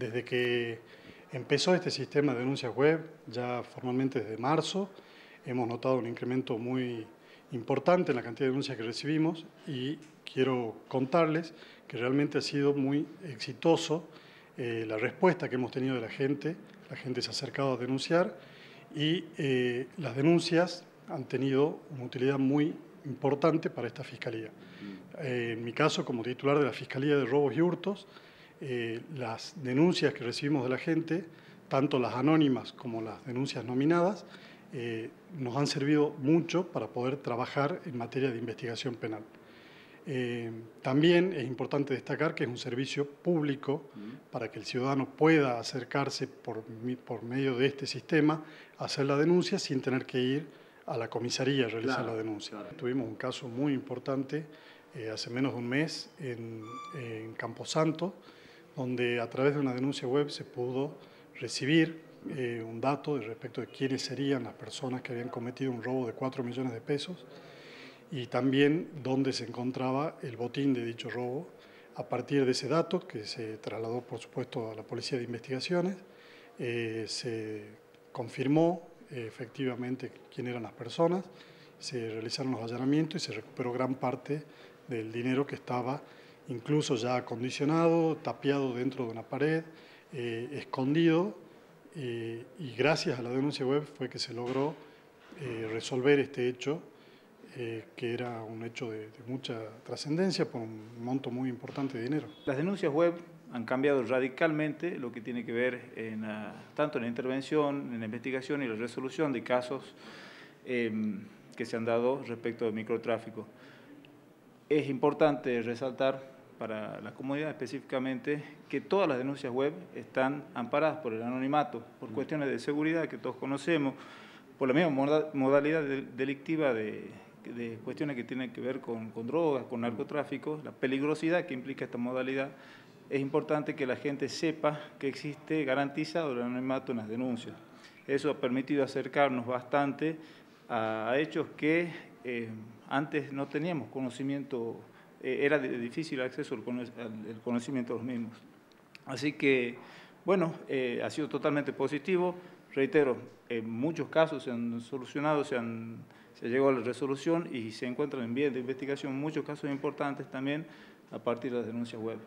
desde que empezó este sistema de denuncias web, ya formalmente desde marzo, hemos notado un incremento muy importante en la cantidad de denuncias que recibimos y quiero contarles que realmente ha sido muy exitoso eh, la respuesta que hemos tenido de la gente, la gente se ha acercado a denunciar y eh, las denuncias han tenido una utilidad muy importante para esta Fiscalía. Mm. Eh, en mi caso, como titular de la Fiscalía de Robos y Hurtos, las denuncias que recibimos de la gente, tanto las anónimas como las denuncias nominadas, nos han servido mucho para poder trabajar en materia de investigación penal. Eh, también es importante destacar que es un servicio público para que el ciudadano pueda acercarse por, por medio de este sistema a hacer la denuncia sin tener que ir a la comisaría a realizar la denuncia. Tuvimos un caso muy importante eh, hace menos de un mes en, en Camposanto, donde a través de una denuncia web se pudo recibir eh, un dato respecto de quiénes serían las personas que habían cometido un robo de 4 millones de pesos y también dónde se encontraba el botín de dicho robo. A partir de ese dato, que se trasladó por supuesto a la Policía de Investigaciones, eh, se confirmó eh, efectivamente quién eran las personas, se realizaron los allanamientos y se recuperó gran parte del dinero que estaba incluso ya acondicionado, tapiado dentro de una pared, eh, escondido, y gracias a la denuncia web fue que se logró resolver este hecho eh, que era un hecho de, mucha trascendencia por un monto muy importante de dinero. Las denuncias web han cambiado radicalmente lo que tiene que ver en, tanto en la intervención, en la investigación y la resolución de casos em, que se han dado respecto del microtráfico. Es importante resaltar para la comunidad específicamente que todas las denuncias web están amparadas por el anonimato, por cuestiones de seguridad que todos conocemos, por la misma modalidad delictiva de de cuestiones que tienen que ver con, drogas, con narcotráfico, la peligrosidad que implica esta modalidad, es importante que la gente sepa que existe garantizado el anonimato en las denuncias. Eso ha permitido acercarnos bastante a, hechos que eh, antes no teníamos conocimiento, eh, era de, difícil acceso al, conocimiento de los mismos. Así que, bueno, eh, ha sido totalmente positivo. Reitero, en muchos casos se han solucionado, se han se llegó a la resolución y se encuentran en vías de investigación muchos casos importantes también a partir de las denuncias web.